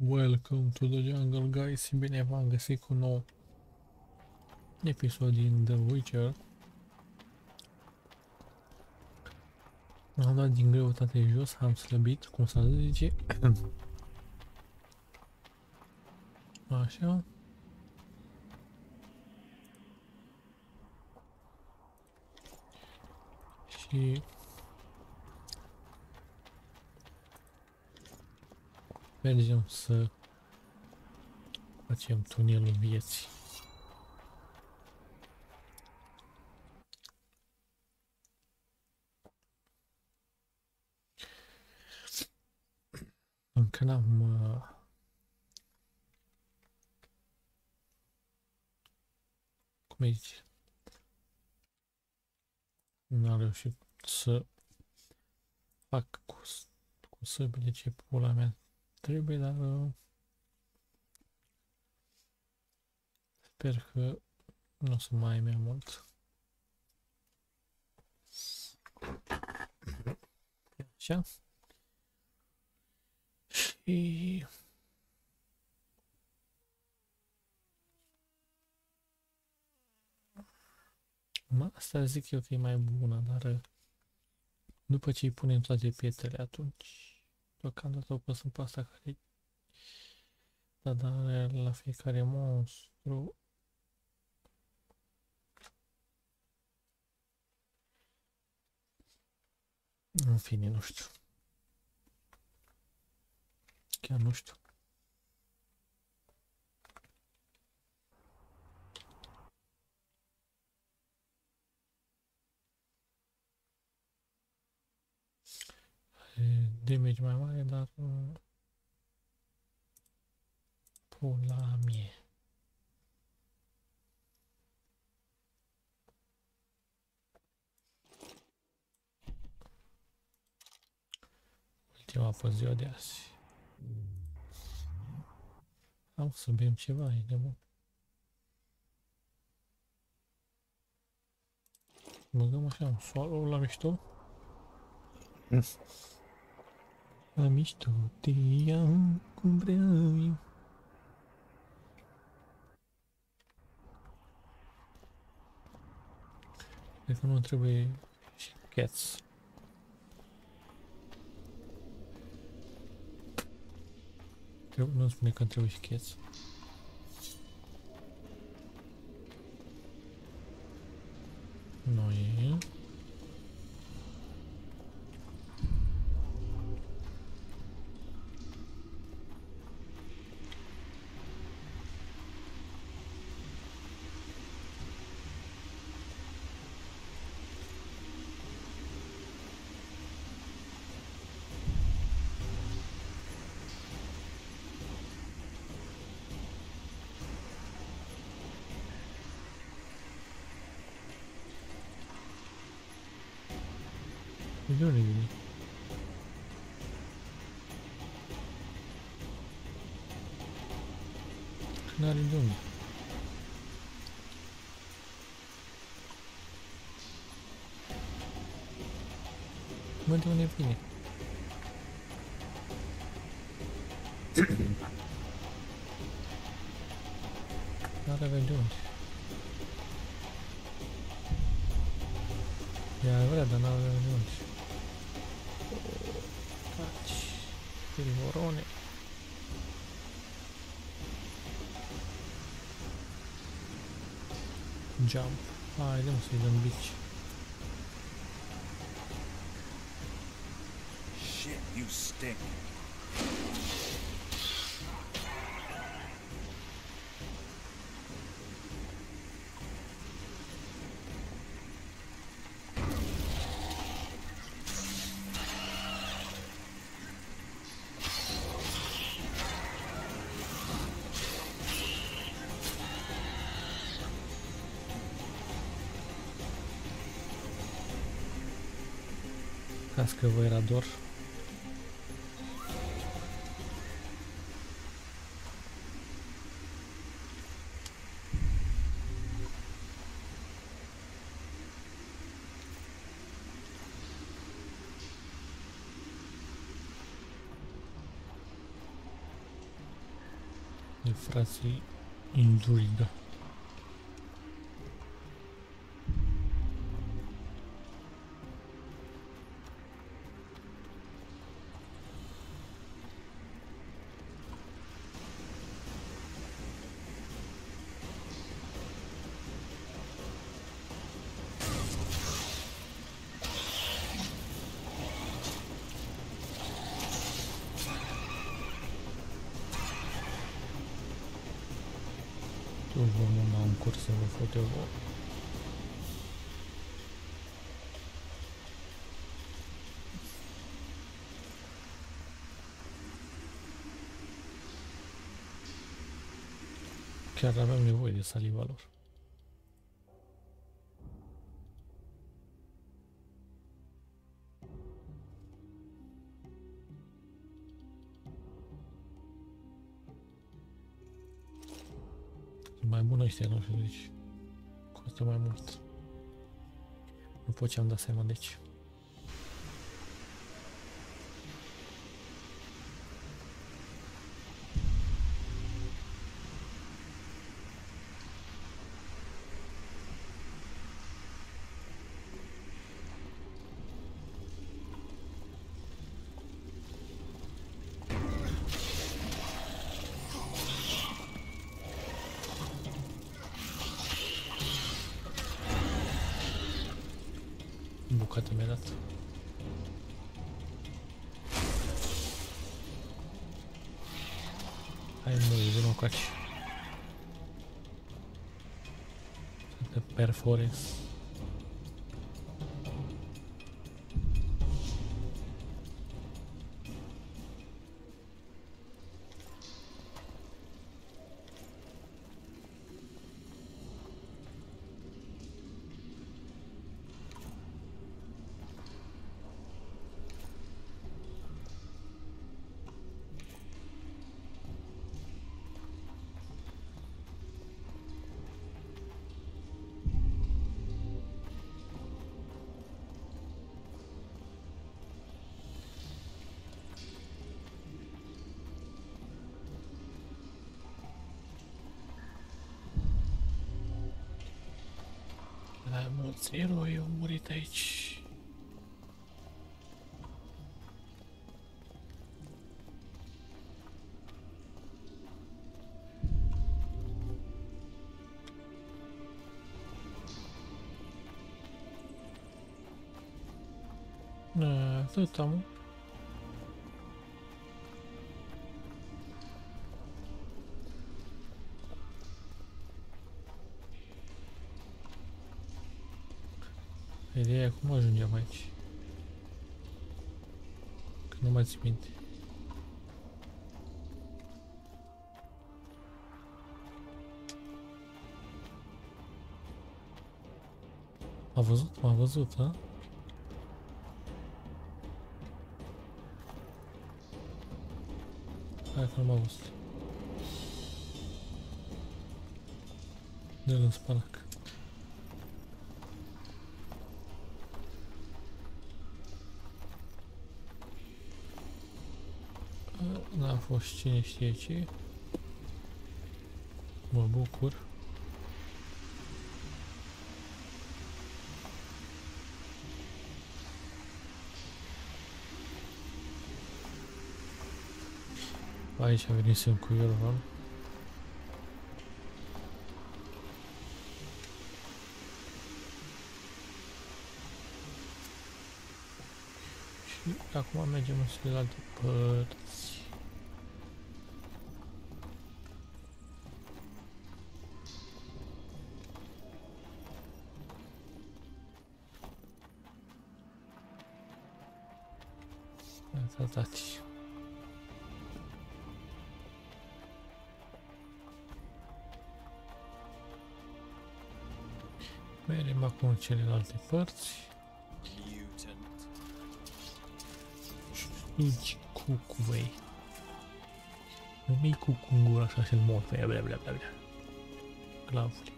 Welcome to the jungle, guys! Bine v-am găsit cu un nou episod din The Witcher. Am dat din greutate jos, am slăbit, cum să zice. Așa. Și mergem să facem tunelul vieții. Încă n-am... Uh, cum îi zice? N-am reușit să fac cu, cu săbile ce pula mea trebuie, dar... Uh, sper că nu o să mai ai mai mult. Așa. Și... Mă, asta zic eu că e mai bună, dar uh, după ce îi punem toate pietrele atunci deocamdată o păsăm pe asta care da, da, la fiecare monstru. În fine, nu știu. Chiar nu știu damage mai mare, dar pula mie. Ultima pe ziua de azi. Am să bem ceva, e de bun. Băgăm așa un swallow la mișto. Mm. A mistoria com branco. Cred că nu trebuie și cats. Trebuie, nu spune că trebuie și cats. Noi. Manda un bine. What have I doing? Yeah, I read another one. Cacci, il morone. Jump. Ah, vediamo se jump bitch. Stink. Cască vă le frasi in giurido Chiar aveam nevoie de saliva lor. Sunt mai bună ăștia, nu știu, deci costă mai mult. După ce am dat seama, deci. Te dar mulți eroi au murit aici. Да, кто? Ideea e cum ajungem aici. Că nu mai ți minte. M-a văzut? M-a văzut, a? Hai că nu m-a văzut. Dă-l în spanac. Fost cine știe ce. Mă bucur. Aici venisem cu Iorvan. Și acum mergem în celelalte părți. Celelalte părți. Mutant. Nici cucuei. Nu mi cu în gură așa și-l mor pe ea, bla bla bla bla. Clavul.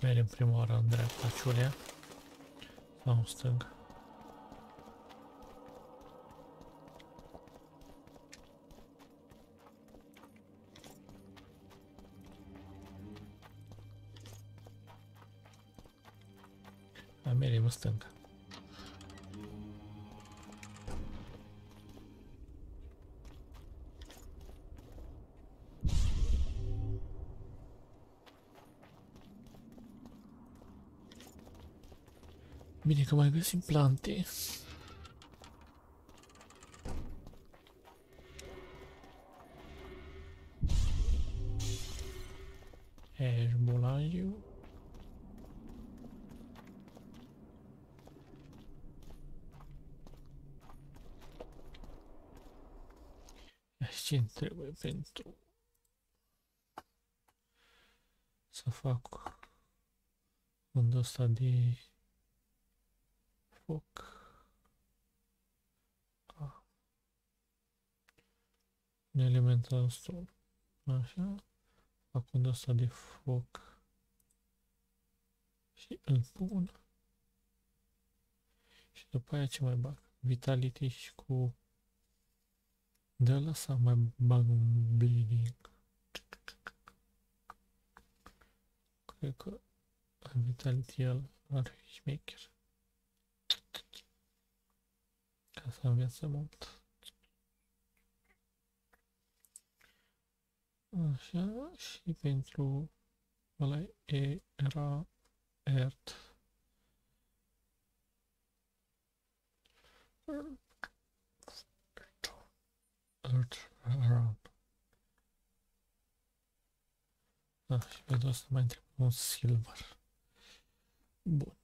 Mergem prima oară în dreapta ciulea. Sau în stânga. În stânga. Bine că mai găsim plante. Pentru să fac undul ăsta de foc. A. Un element al stone. Așa. Fac undul ăsta de foc. Și îl pun. Și după aia ce mai bag? Vitality și cu de la sau mai bag un bleeding. Cred că Vitality el are șmecher. Ca să am viață mult. Așa, și pentru ăla era Earth. Earth Da, și pentru asta mai trebuie un silver. Bun.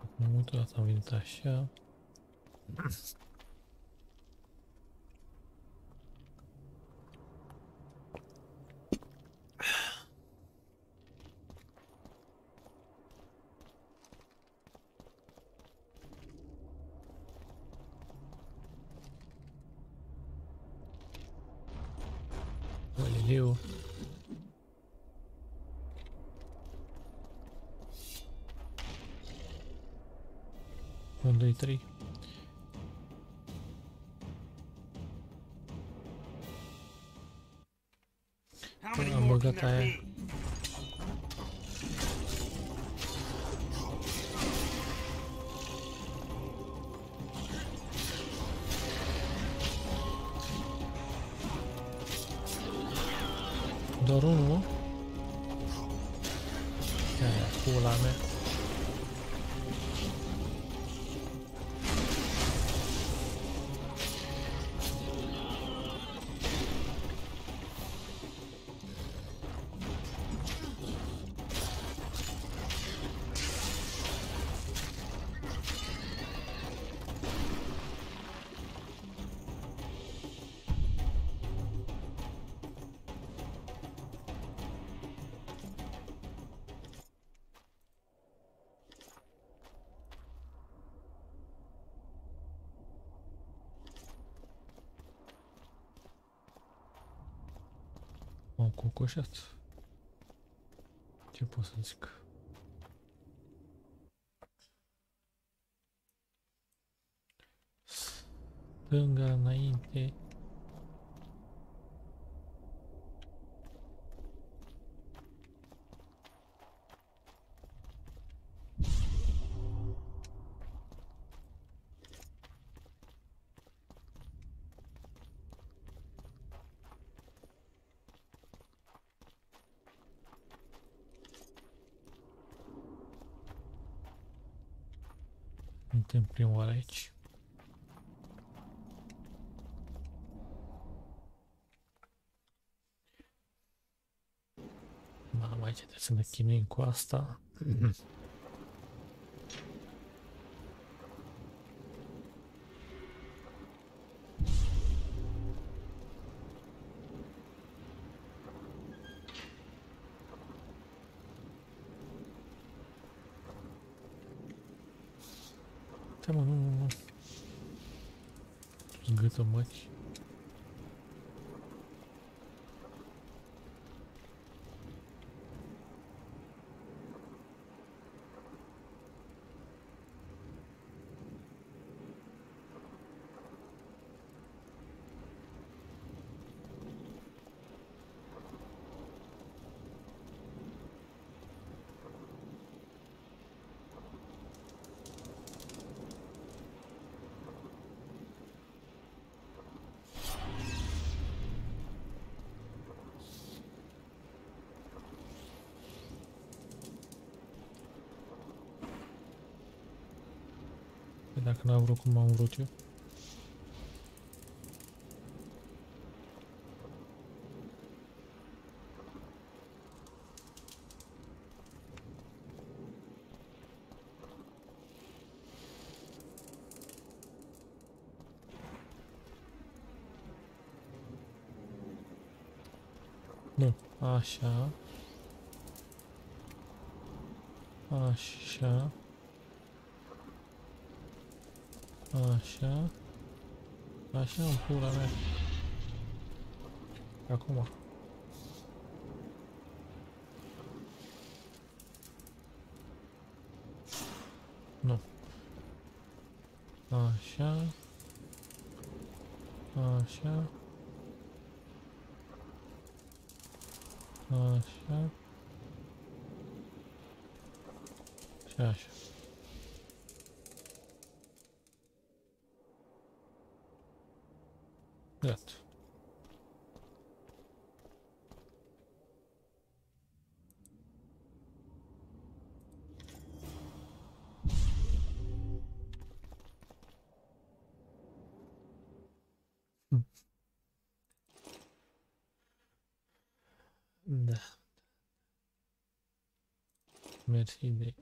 Acum dată am venit așa. 1, 2, 3. Am băgat aia. Doar siad. Ciepłosęcik. Stęga na inty. Să ne chinuim cu asta. Stai mă, nu, nu, nu. Zgâtă măci. jak na uroku mam wrócił. No, Asia. Asia. Așa. Așa. Așa. Așa, în pula mea. Acum. Nu. Așa. Așa. Așa. Și așa. Gata. Hm. Da. Mersi de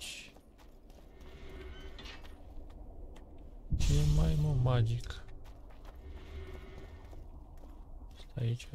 Меч. Чи маємо мадік? Стоїть.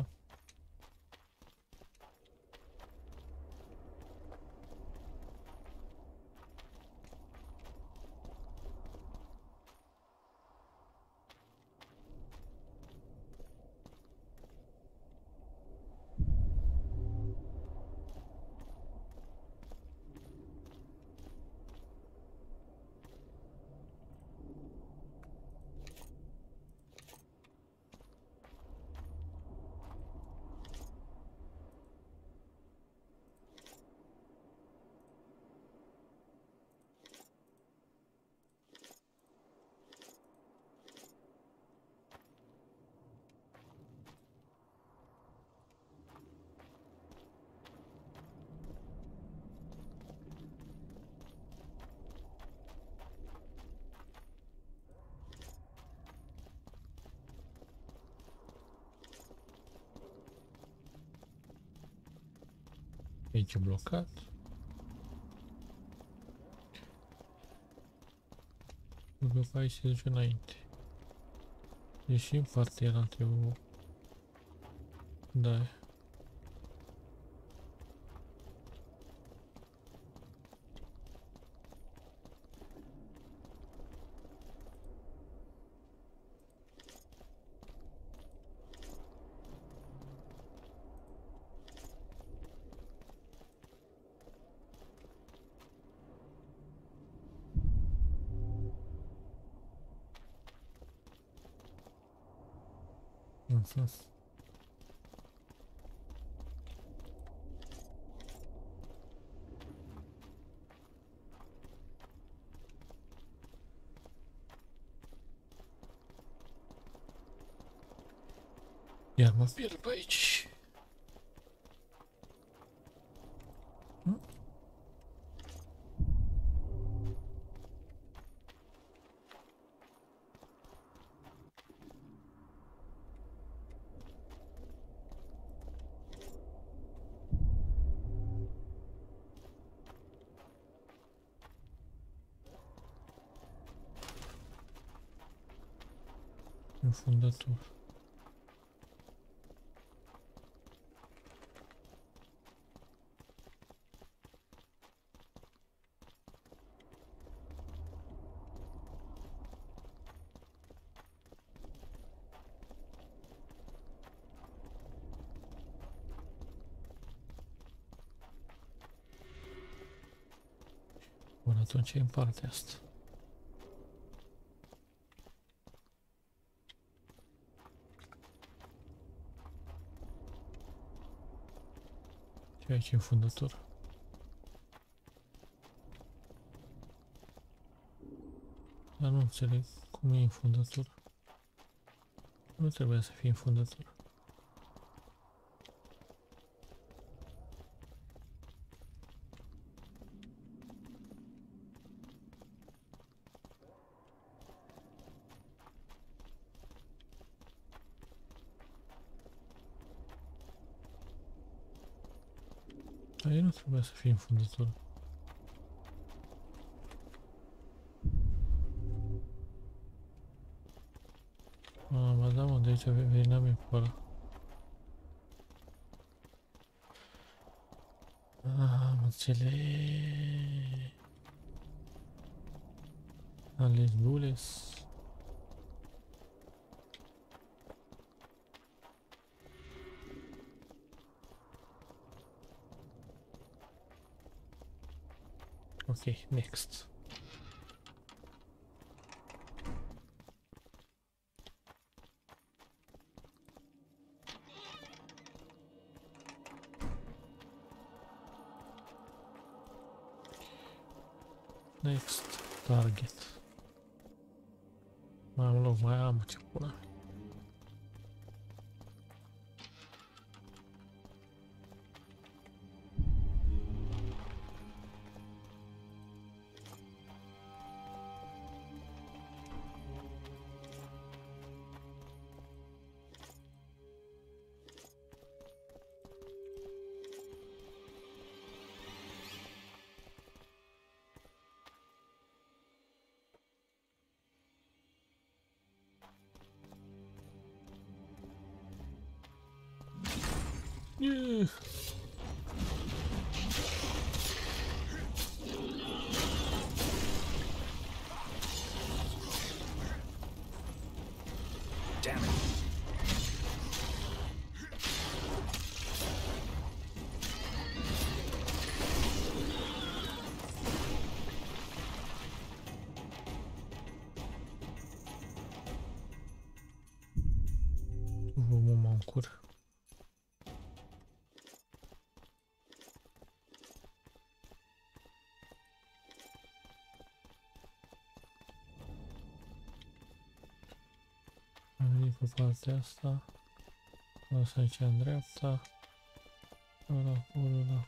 Gente bloccata. Meu pai se duce înainte. Deixa eu partea era teu. Da. интересно. Я могу... Пербайч. Înfundator. Bun, atunci e în partea asta. Aici în fundătură? Dar nu înțeleg cum e în fundătură. Nu trebuie să fie în fundătură. Neyse film fundusları. Aa madem o değil tabi verilemeyip para. Aa Ah, Halil Lulis. Okay, next. Yeah. cu partea asta. Lasă aici în dreapta. Una, una,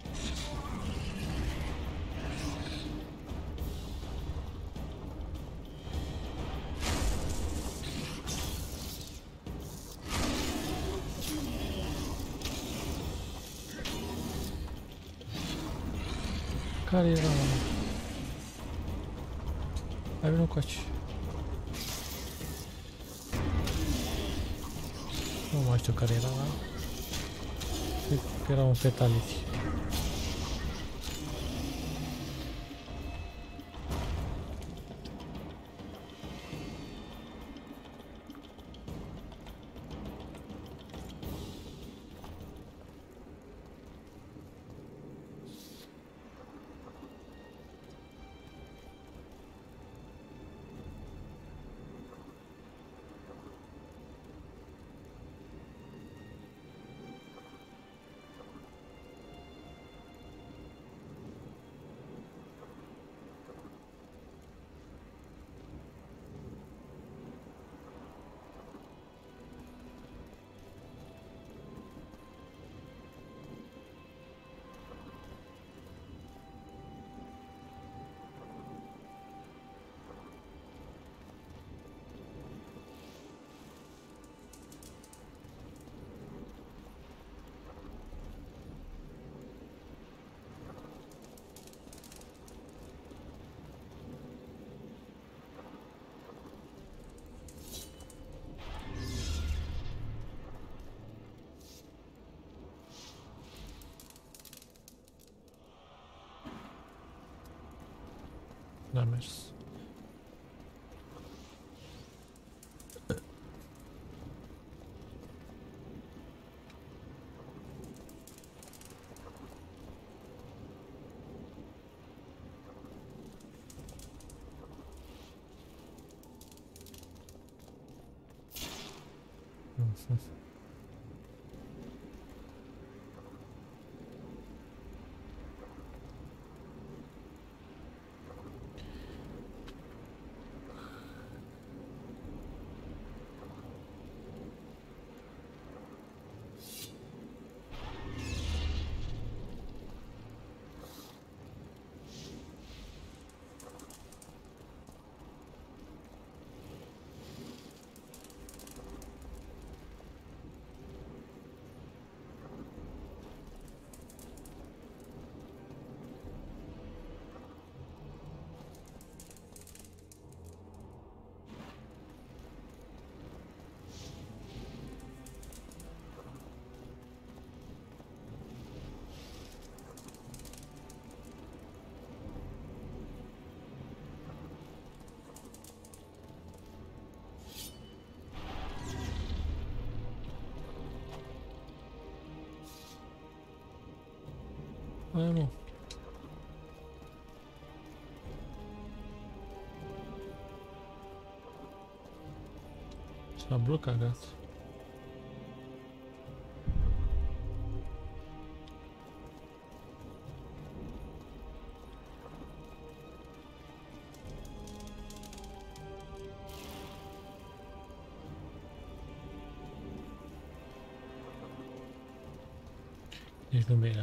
Não mano. Vai vir no corte. Não mostra o cara lá. Vou pegar um petalite. Era Mano. Sobrou é cagaço.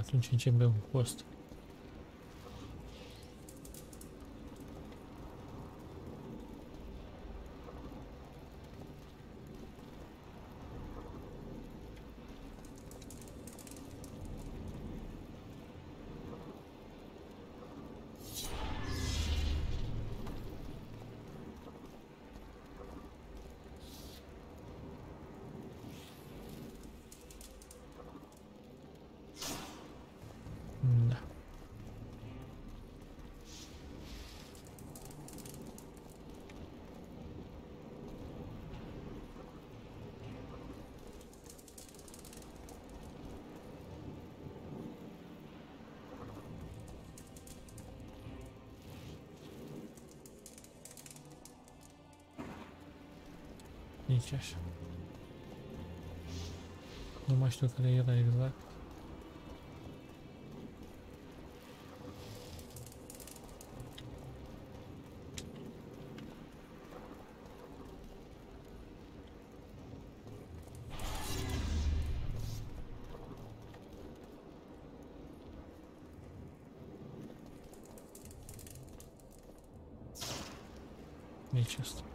Atunci începem cu asta. сейчас. Ну, мачту карьера рюкзак. Нечисто.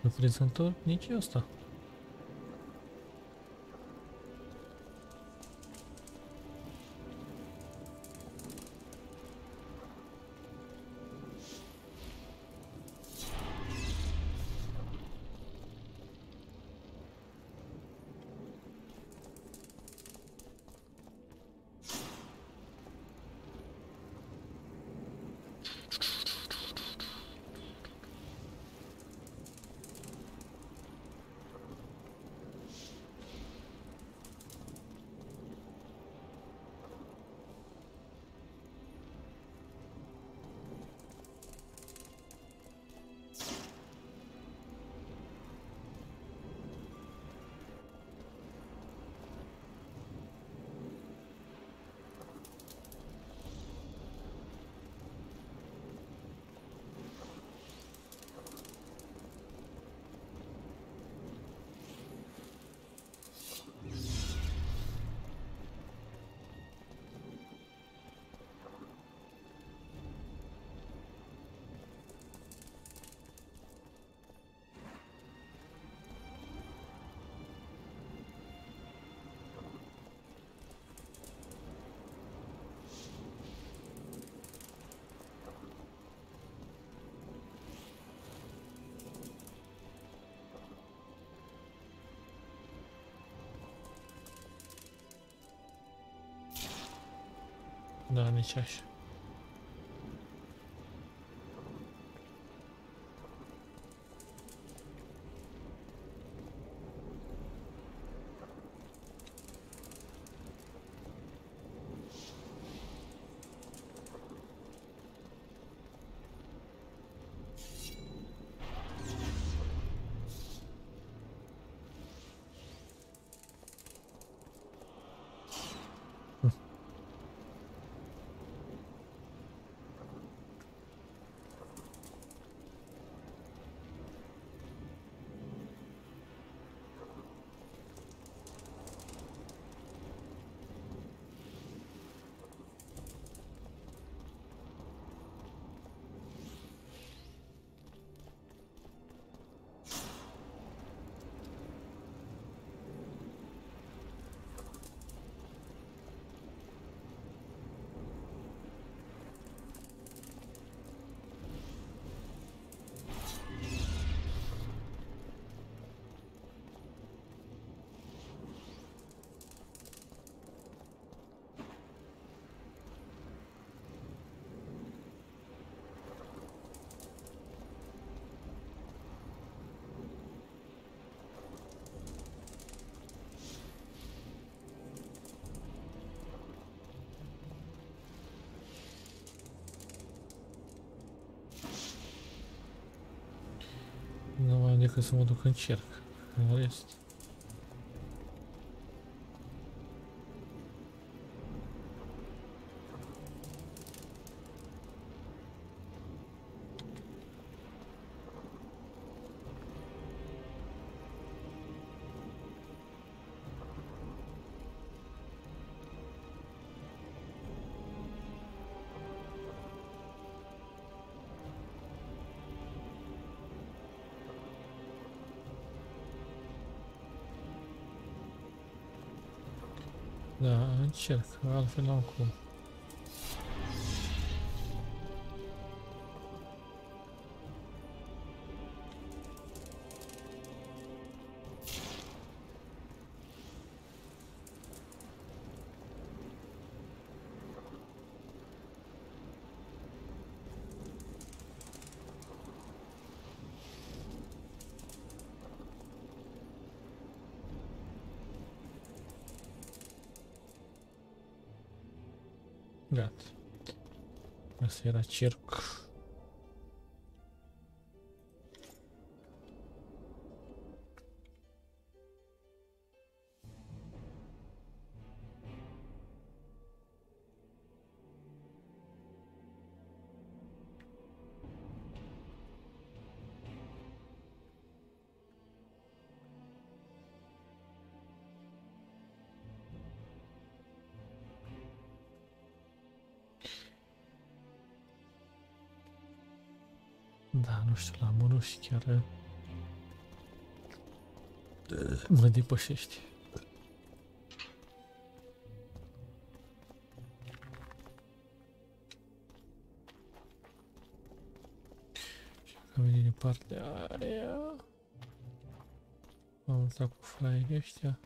Nu prezentor nici asta. Да, не чаще. некая самодокончерка. Есть. Încerc, altfel n-am cum. Será tiro. Nu știu, la mănuși chiar mă depășești. Și că vine din partea aia. Am uitat cu fraierii ăștia.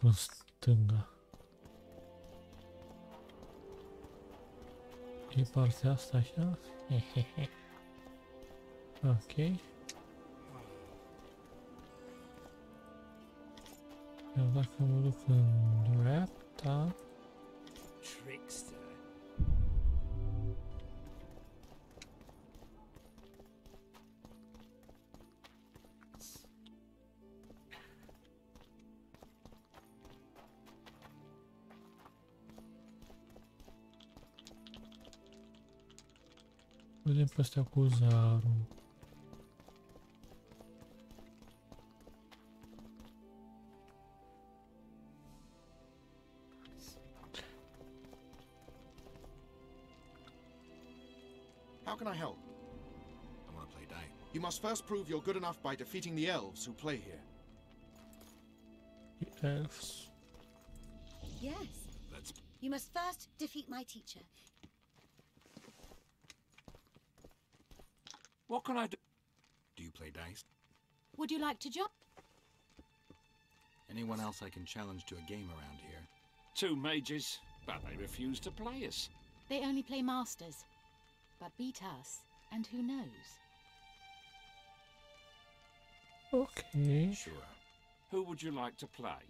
com as. E parceiro está achando? ok. Ela tá camuflando rap, tá? Vedem pe astea cu zarul. How can I help? I want to play Dane. You must first prove you're good enough by defeating the elves who play here. Elves. Yes. Let's. You must first defeat my teacher. What can I do? Do you play dice? Would you like to jump? Anyone else I can challenge to a game around here? Two mages, but they refuse to play us. They only play masters. But beat us, and who knows? Ok. Sure. Who would you like to play?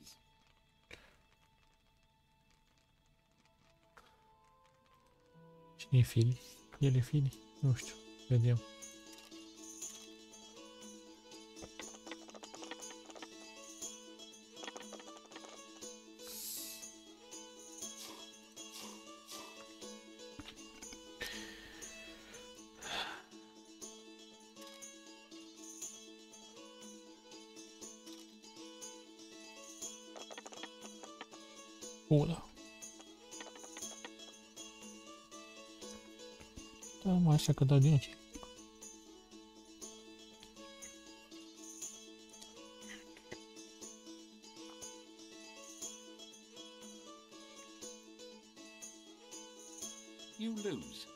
Cine e Fili? El e Fili? Nu știu. Vedem. essa cantadinha aqui. You lose.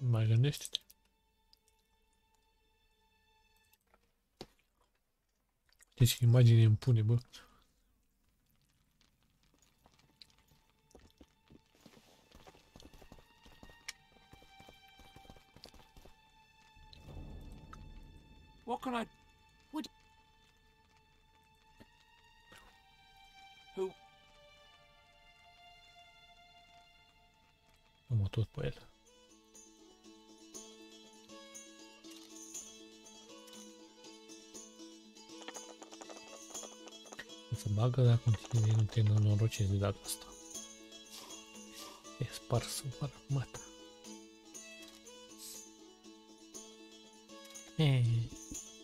Mas é neste. Keşke imajini yapıp bu ne? Se bagă dacă continui, nu te nenorocezi de data asta. E sparsă mata. Ei,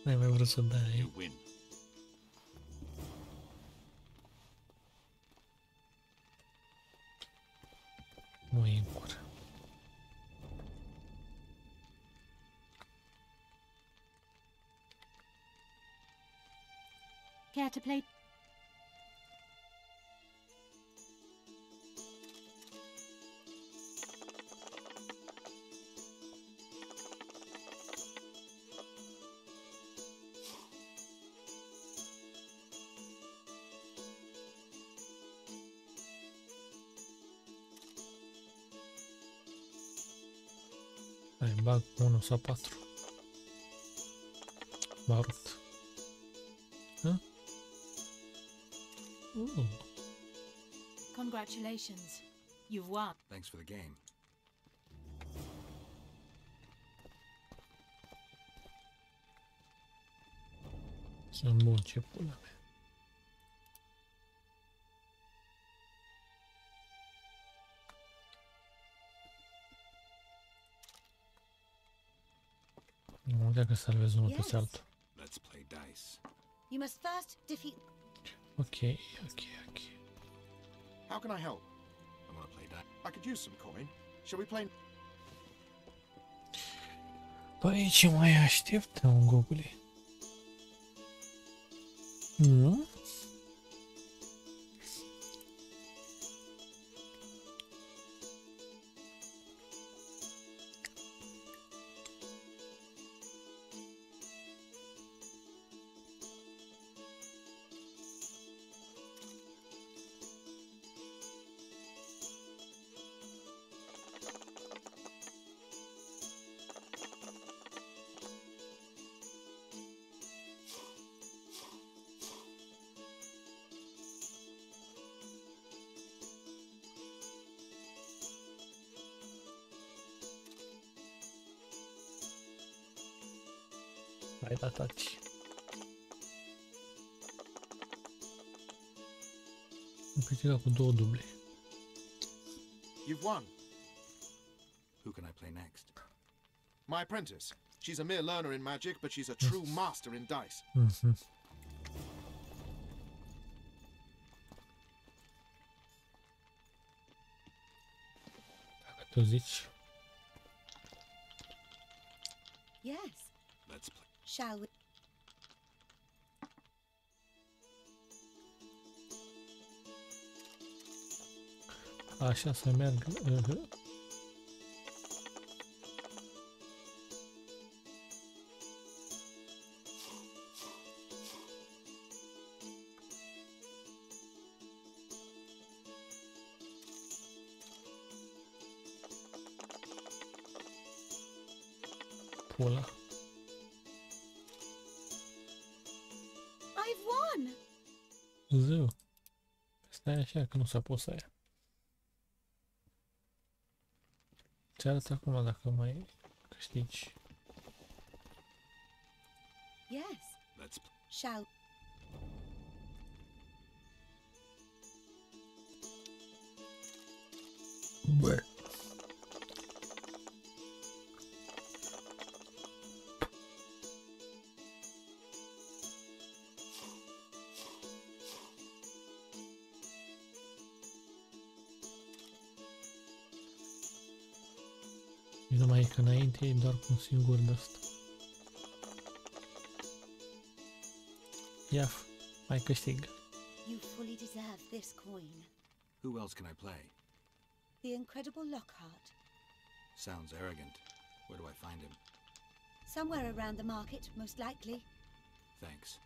n-ai mai vrut să dai. Bag 1 sau 4. M-a rupt. Hă? Uh, Congratulations. You've won. Thanks for the game. sunt bun, ce pula că salvez unul peste Yes. altul. Let's play dice. You must first defeat. Ok, ok, ok. How can I help? I want to play dice. I could use some coin. Shall we play? Păi ce mai așteptăm, Google? Nu? Hai da, tati. Am câștigat cu două duble. You've won. Who can I play next? My apprentice. She's a mere learner in magic, but she's a true master in dice. Mhm. Dacă tu zici, shall să merg. Uh -huh. Stai așa că nu s-a pus aia. Ce arată acum dacă mai câștigi? Yes. Let's Shall înainte doar cu un singur de asta. Ia, mai câștig. you fully deserve this coin? Who else can I play? The incredible Lockhart. Sounds arrogant. Where do I find him? Somewhere around the market, most likely. Thanks.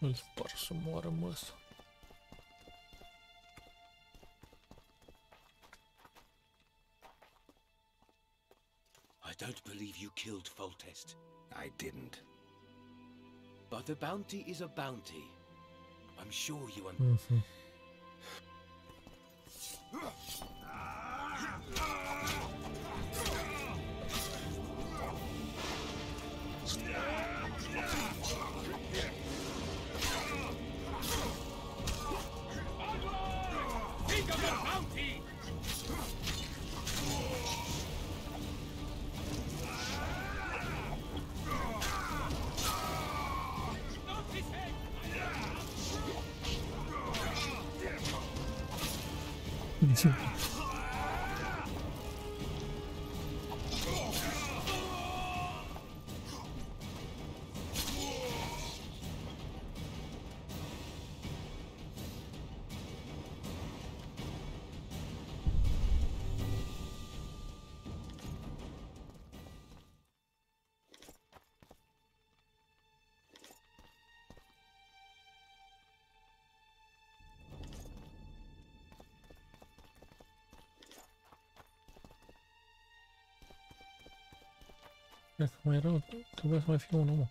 Îl spar să moară măsă. Don't believe you killed Foltest. I didn't. But a bounty is a bounty. I'm sure you un- mm-hmm. Mhm. Cred că mai rău, trebuia să mai fie unul, mă.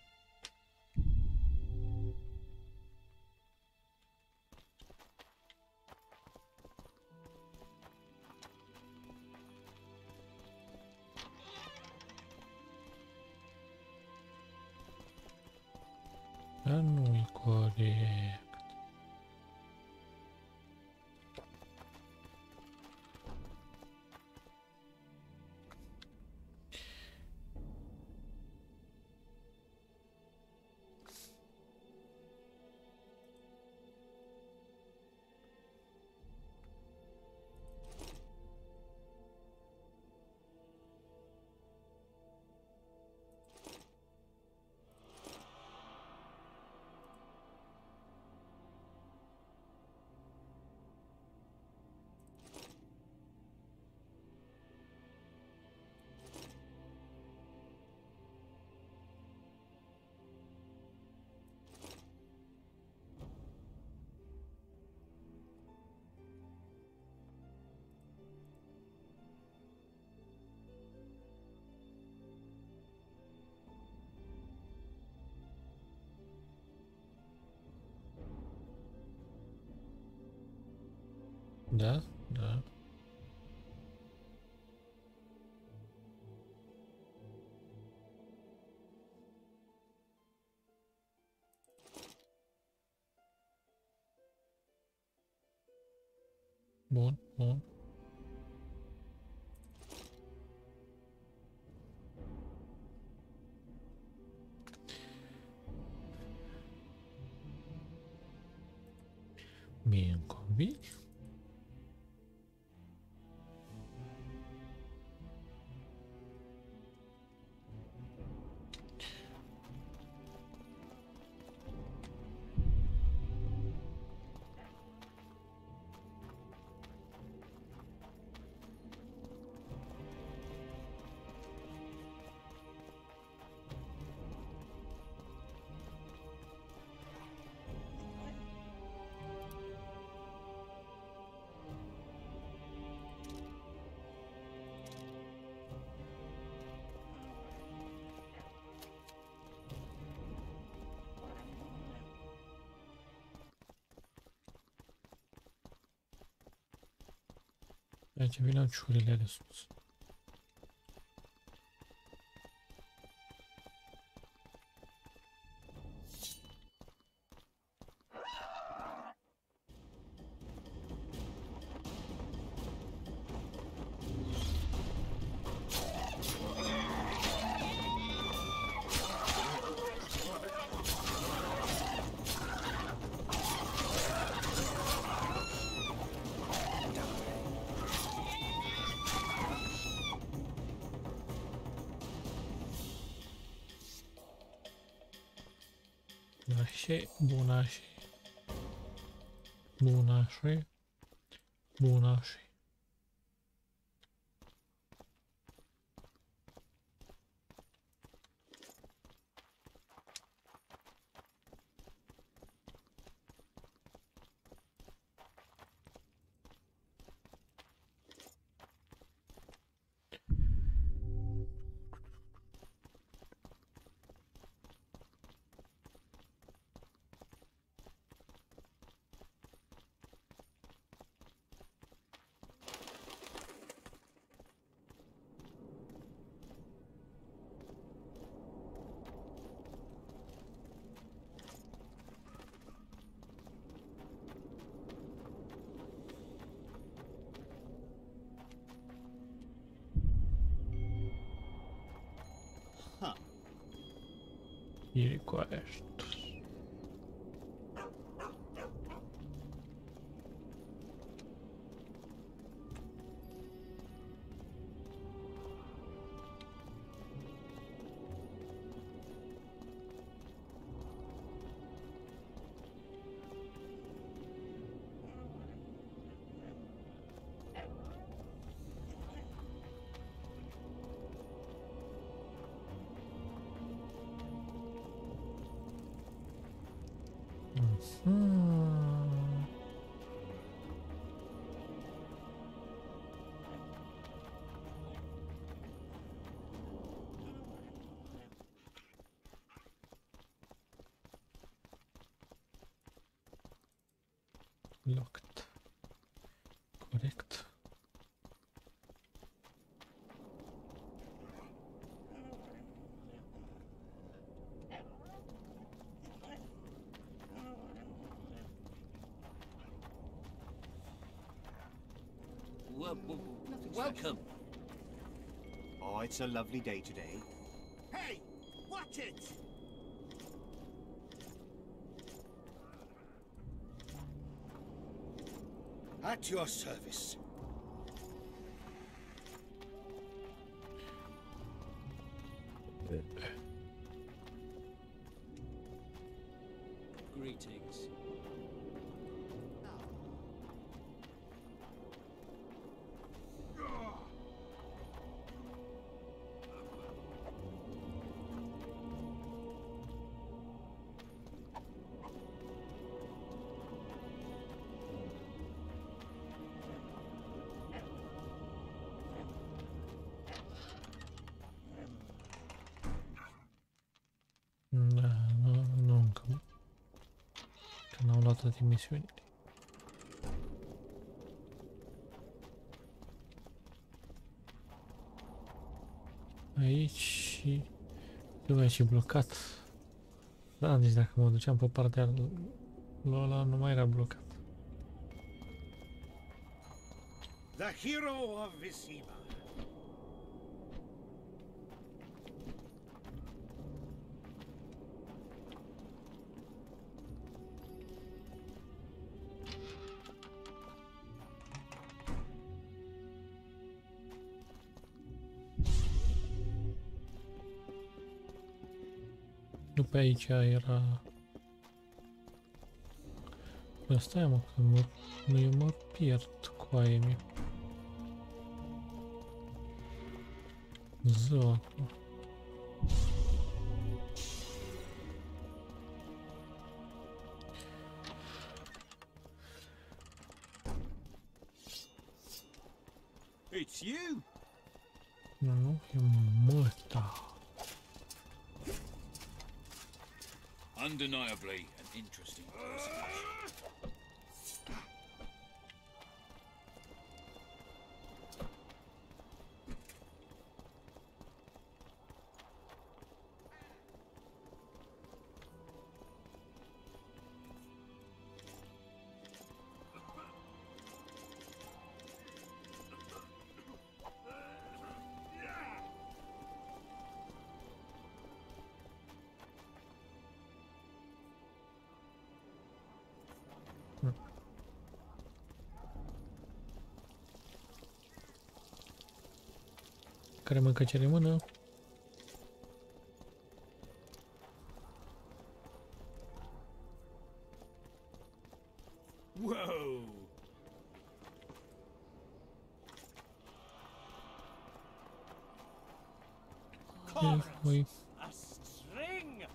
Да, да. Belki bilen çurileri sunusun. Bun așa. Locked. Correct. Wel- wel- welcome. Oh, it's a lovely day today. Hey! Watch it! At your service. Luat toate misiunile. Aici și... Eu și blocat. Da, deci dacă mă duceam pe partea lui ăla nu mai era blocat. The hero of Visima. Пейчайра. Поставим ну ему пертку ими. Золото. Care mâncă ce mână. Whoa! Ui, A string!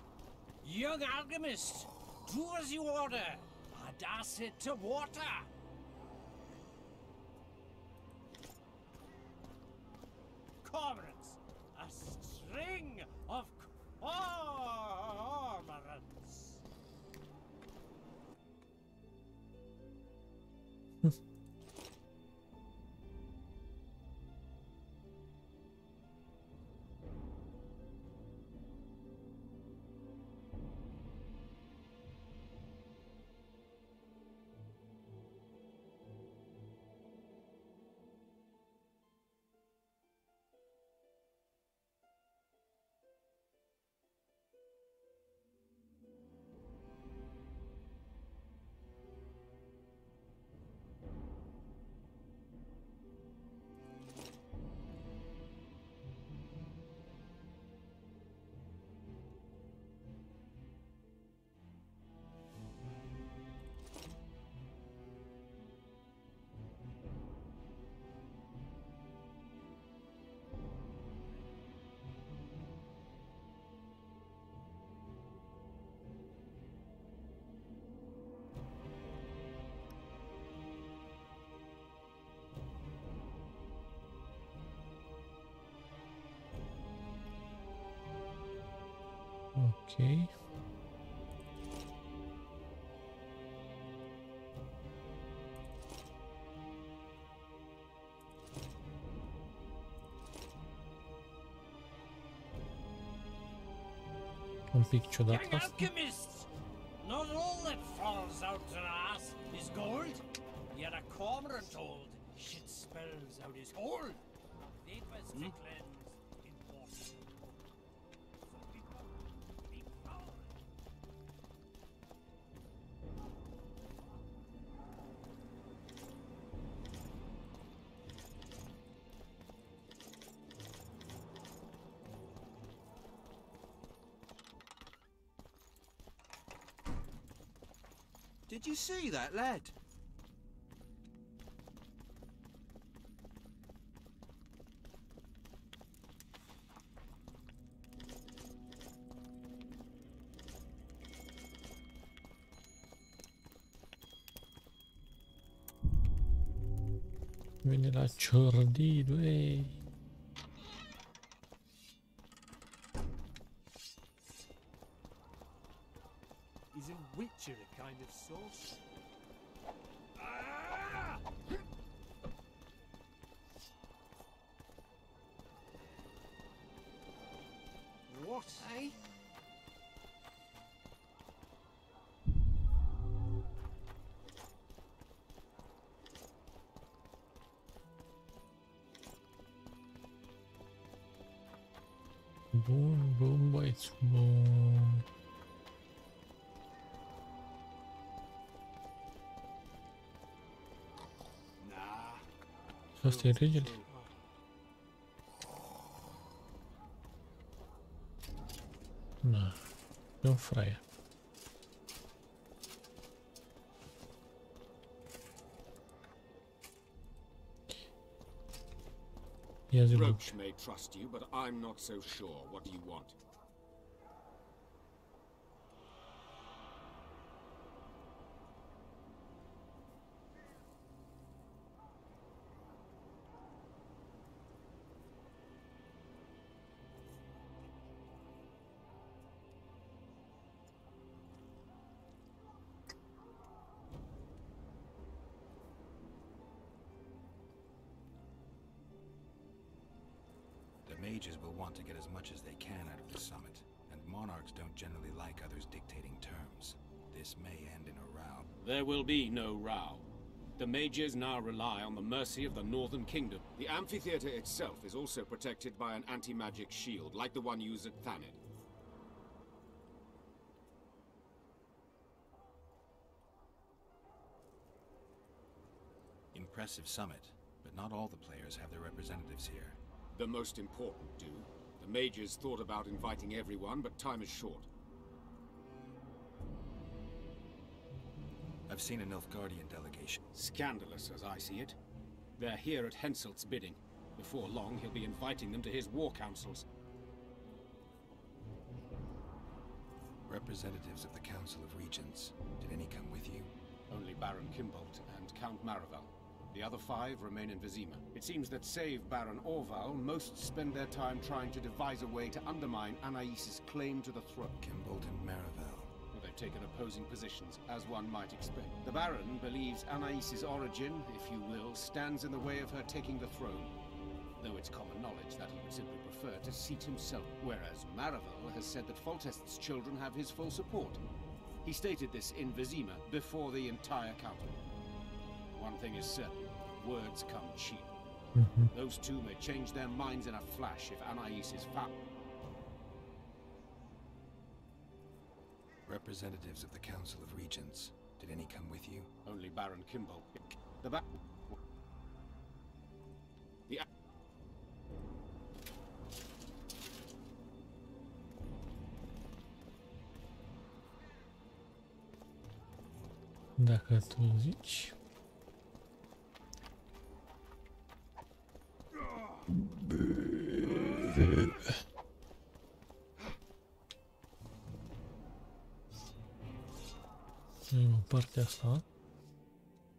Young alchemist, do as you order. I dash it to water. Ok. Un pic ciudat Young alchemists, not all that falls out your ass is gold. Yet a cormorant old shit spells out his hole. Did you see that lad? Vine la ciordid, ei. Și asta e regele? Na, e un fraier. Ia. Roche may trust you, but I'm not so sure. What do you want? Will be no row. The mages now rely on the mercy of the Northern Kingdom. The amphitheater itself is also protected by an anti-magic shield, like the one used at Thanedd. Impressive summit, but not all the players have their representatives here. The most important do. The mages thought about inviting everyone, but time is short. I've seen a Nilfgaardian delegation. Scandalous, as I see it. They're here at Henselt's bidding. Before long, he'll be inviting them to his war councils. Representatives of the Council of Regents. Did any come with you? Only Baron Kimbolt and Count Maravel. The other five remain in Vizima. It seems that save Baron Orval, most spend their time trying to devise a way to undermine Anais's claim to the throne. Kimbolt and Maravel. Taken opposing positions, as one might expect. The Baron believes Anais's origin, if you will, stands in the way of her taking the throne. Though it's common knowledge that he would simply prefer to seat himself, whereas Maravel has said that Foltest's children have his full support. He stated this in Vizima before the entire council. One thing is certain, words come cheap. Mm-hmm. Those two may change their minds in a flash if Anais is found. Representatives of the Council of Regents. Did any come with you? Only Baron Kimbolt. The ba- The Dacă tu zici. Nu în partea asta.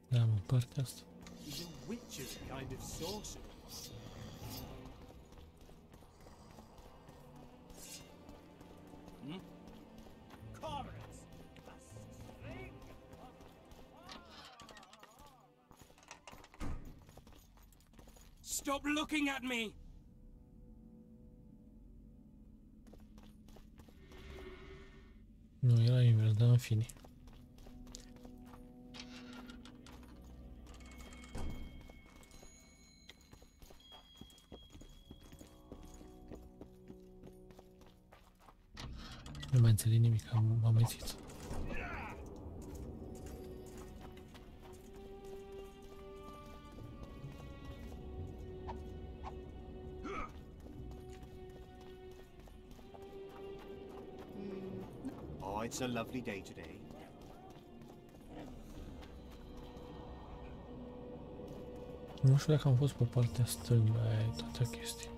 Da, în partea asta. Isn't Witcher a kind of sorcery? Hmm? Comrades, a string Stop looking at me! Nu, era invers, dar în fine. Înțeleg nimic, am am amețit. Oh, it's a lovely day today. Nu știu dacă am fost pe partea stângă, aia e toată chestia.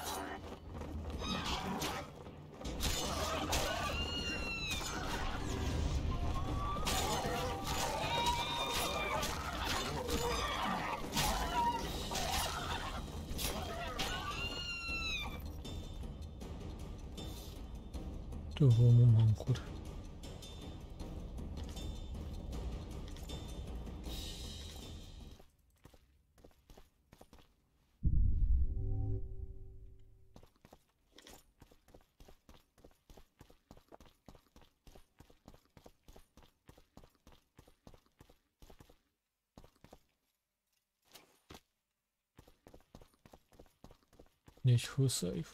Deci fusăi,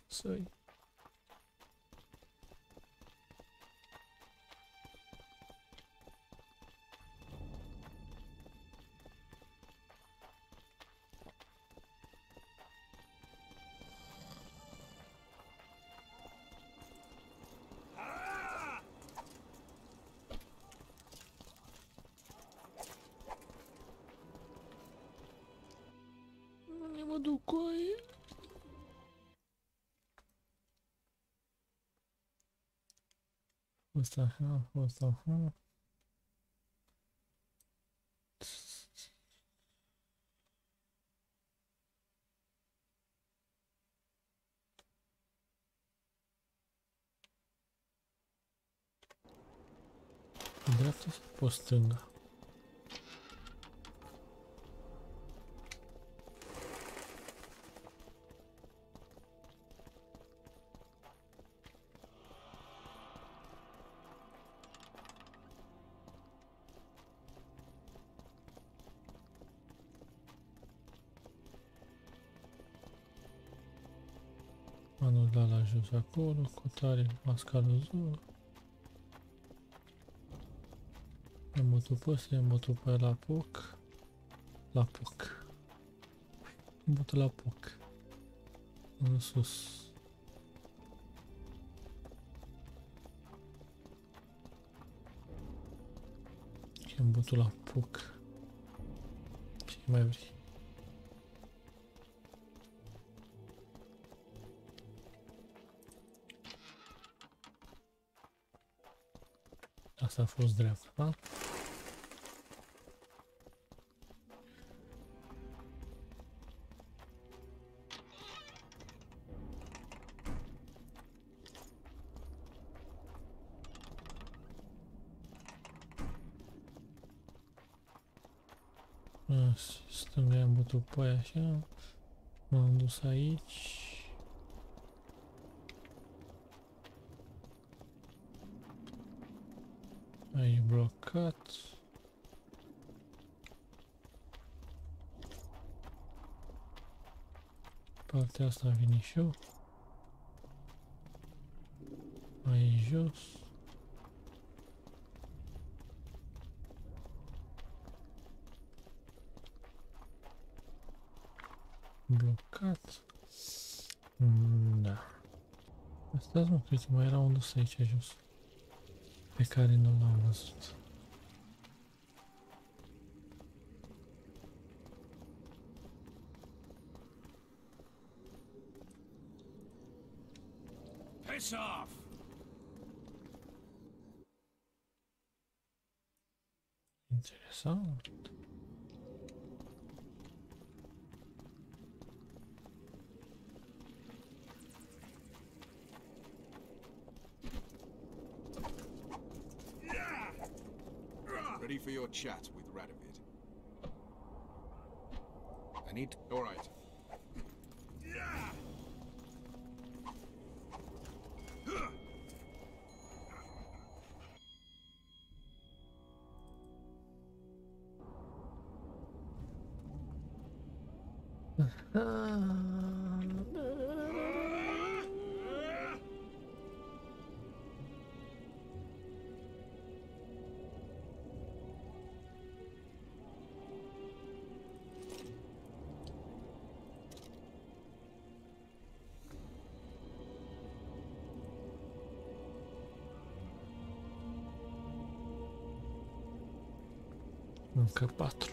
the hell? What the hell? Да, тут пустынно. acolo, cu tare, mascarul zon. e mutupă, să ne la poc. La poc. Mută la poc. În sus. Și în la poc. Ce mai vrei? Asta a fost dreapta, da? Așa, Stânga i-am bătut pe aia așa. M-am dus aici. Aici Tesla Vinicius. Anjos. Blocat. Hum, da. Estas não crítico era um dos sete anjos. Pecarino lá, mas... Încă patru.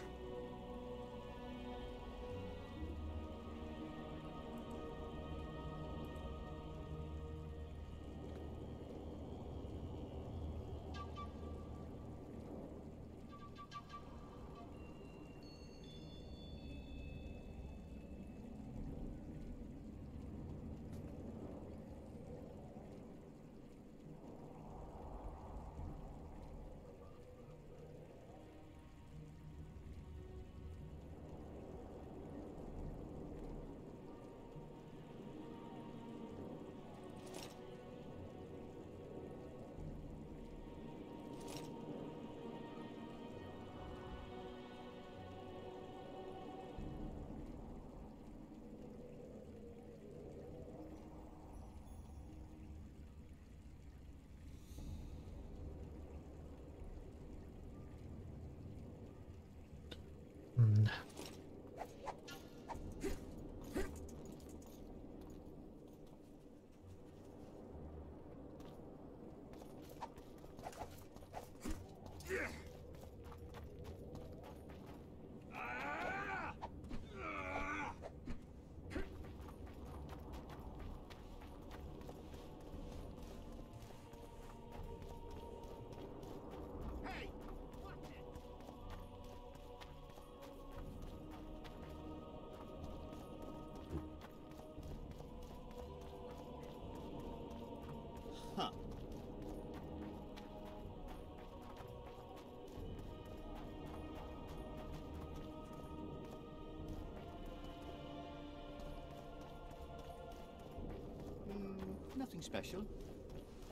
Nothing special.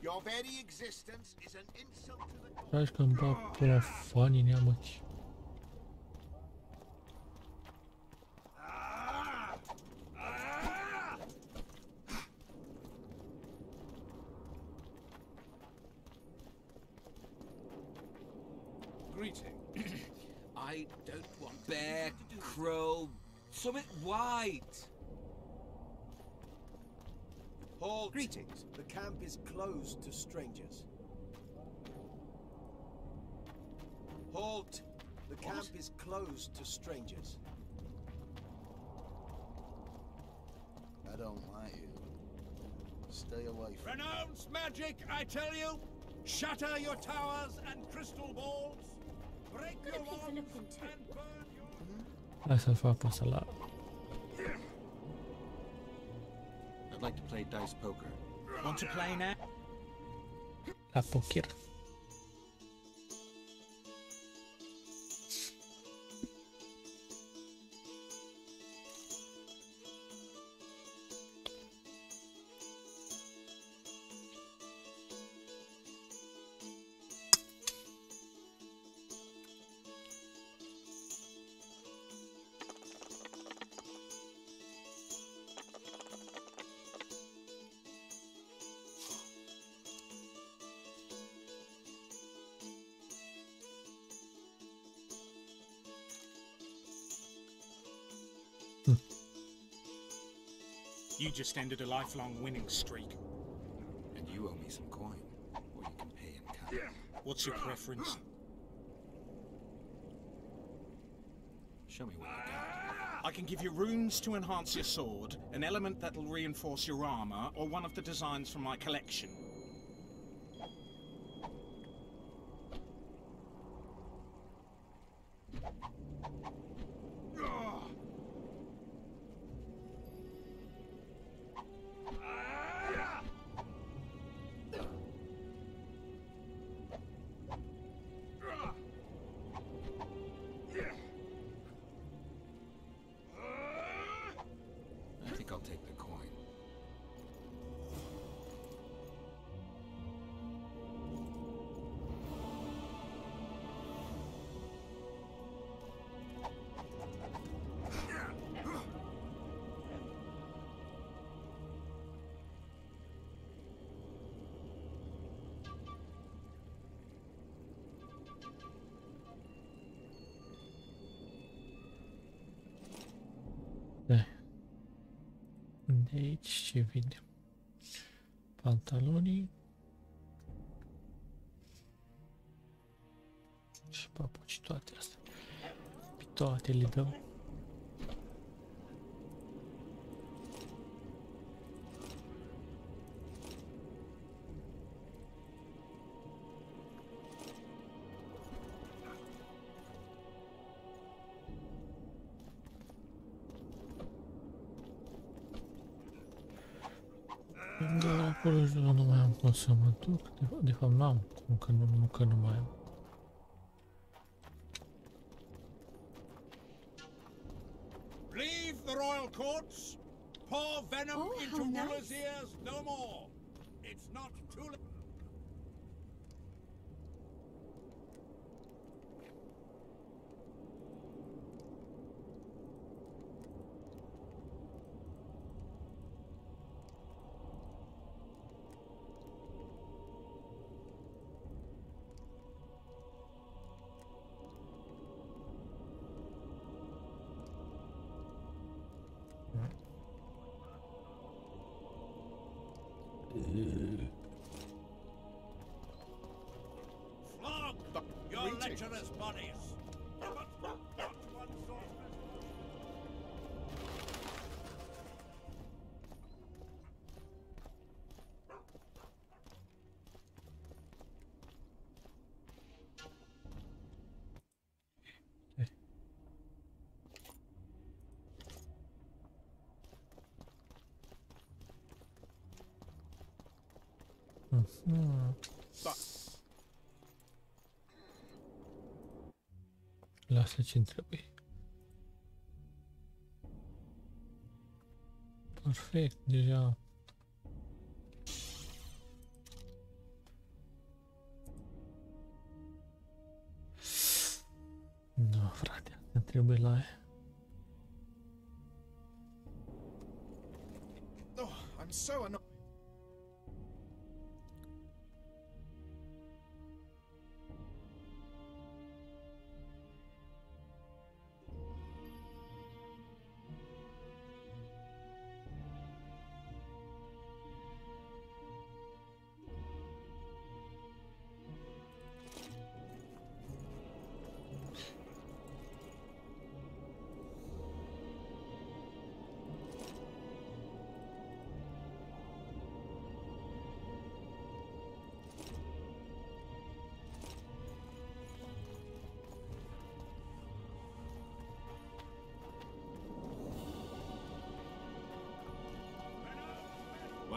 Your very existence is an insult to the gods. Faci că îmi bag pe la fani neamăci. Greeting. I don't want bear, crow, something white. Halt! Greetings. The camp is closed to strangers. Halt! The camp is closed to strangers. I don't like you. Stay away from Renounce magic, I tell you! Shatter your towers and crystal balls! Break your wands and burn your... Hai să-l fac pe ăsta like to play dice poker. Want to play now? La poker. Just ended a lifelong winning streak. And you owe me some coin. Or you can pay in kind. What's your preference? Show me what you got. I can give you runes to enhance your sword, an element that'll reinforce your armor, or one of the designs from my collection. Aici ce vedem? Pantalonii. Și papuci toate astea. Pe toate le dăm. Nu mai am cum să mă duc. De, fa- de fapt, n-am cum, că nu, nu, că nu mai am. Lasă ce trebuie. Perfect, deja.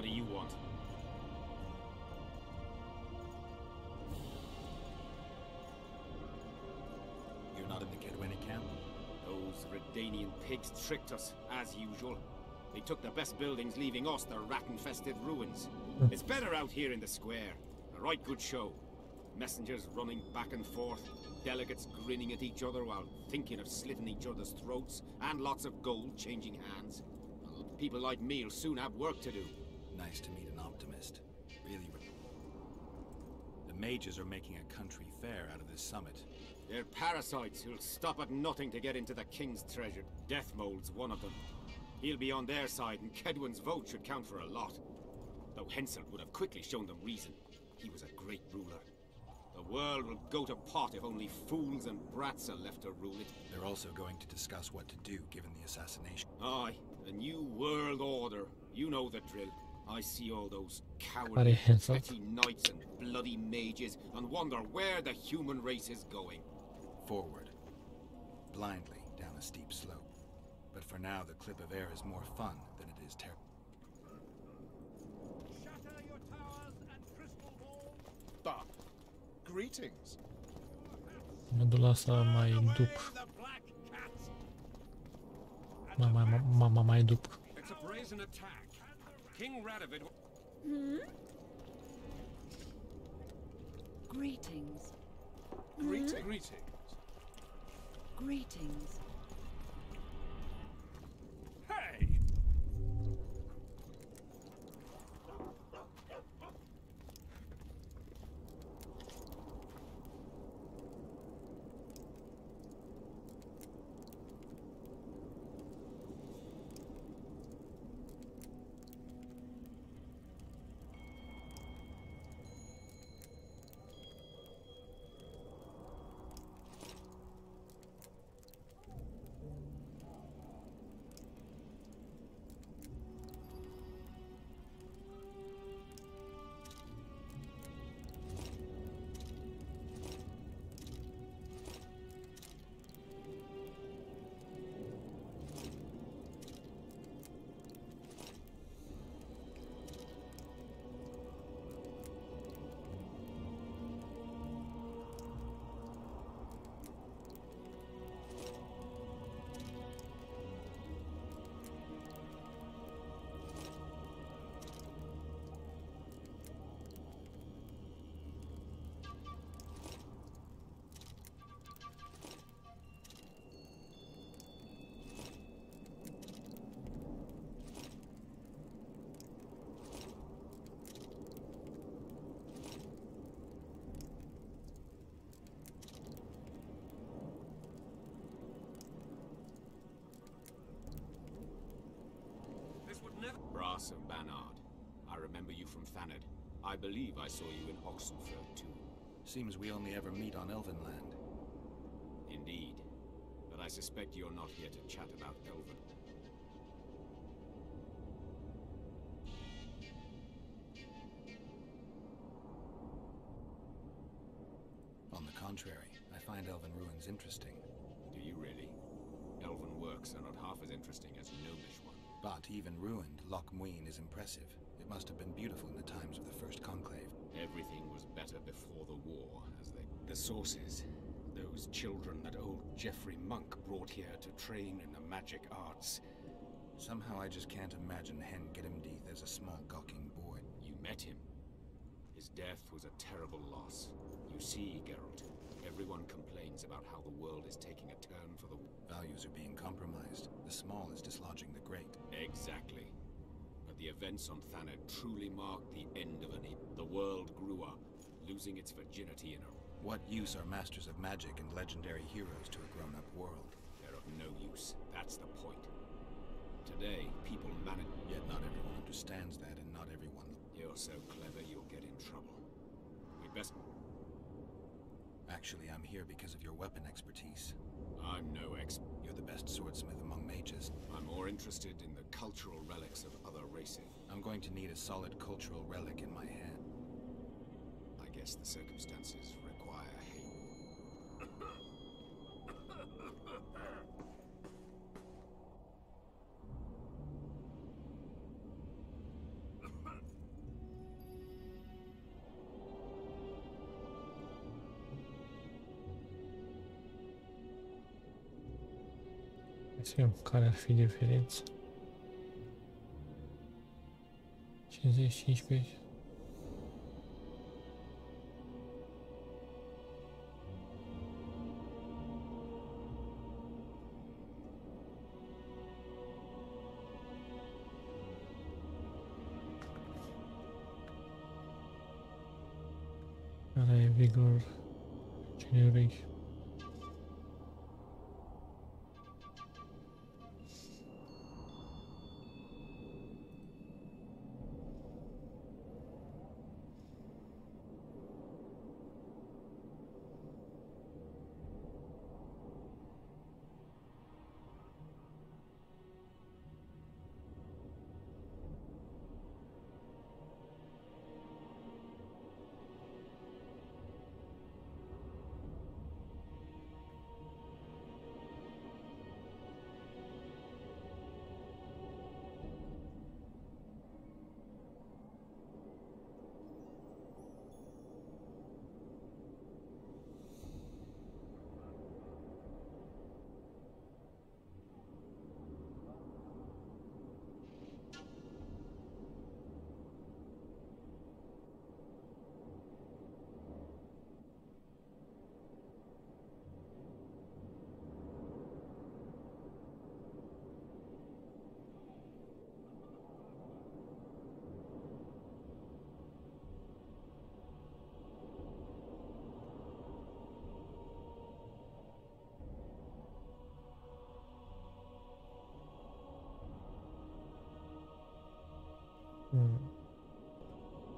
Do you want? You're not in the Kaedweni camp? Those Redanian pigs tricked us, as usual. They took the best buildings, leaving us the rat-infested ruins. Hmm. it's better out here in the square. A right good show. Messengers running back and forth, delegates grinning at each other while thinking of slitting each other's throats, and lots of gold changing hands. People like me'll soon have work to do. Nice to meet an optimist. Really. The mages are making a country fair out of this summit. They're parasites who'll stop at nothing to get into the king's treasure. Dethmold's one of them. He'll be on their side, and Kaedwen's vote should count for a lot. Though Henselt would have quickly shown them reason. He was a great ruler. The world will go to pot if only fools and brats are left to rule it. They're also going to discuss what to do given the assassination. Aye, a new world order. You know the drill. I see all those cowardly petty knights and bloody mages and wonder where the human race is going. Forward. Blindly down a steep slope. But for now, the clip of air is more fun than it is terrible. Shatter your towers and crystal balls. Da. Greetings. Mă duc la să mai dup. Mă mai, mă, mă, mă mai dup. It's a brazen attack. King Radovid. Hmm? Greetings. Greetings. Hmm? Greetings. Greetings. Remember you from Thanedd. I believe I saw you in Oxenfurt too. Seems we only ever meet on Elvenland. Indeed. But I suspect you're not here to chat about Elven. One. Even ruined, Loc Muinne is impressive. It must have been beautiful in the times of the First Conclave. Everything was better before the war, as they... The sources. Those children that old Geoffrey Monk brought here to train in the magic arts. Somehow I just can't imagine Hen Gedymdeith as a small gawking boy. You met him. His death was a terrible loss. You see, Geralt, everyone complains about how the world is taking a turn for the... Values are being compromised. The small is dislodging the great. Exactly. But the events on Thanedd truly marked the end of an era. The world grew up, losing its virginity in a... What use are masters of magic and legendary heroes to a grown-up world? They're of no use. That's the point. Today, people manage... Yet not everyone understands that, and not everyone... You're so clever, you'll get in trouble. We'd best... Actually, I'm here because of your weapon expertise. I'm no ex... You're the best swordsmith among mages. I'm more interested in the cultural relics of other races. I'm going to need a solid cultural relic in my hand. I guess the circumstances Zi care ar fi diferența. 55 pe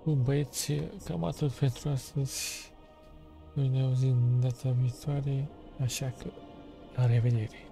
Bun, băieți, cam atât pentru astăzi. Noi ne auzim data viitoare, așa că la revedere!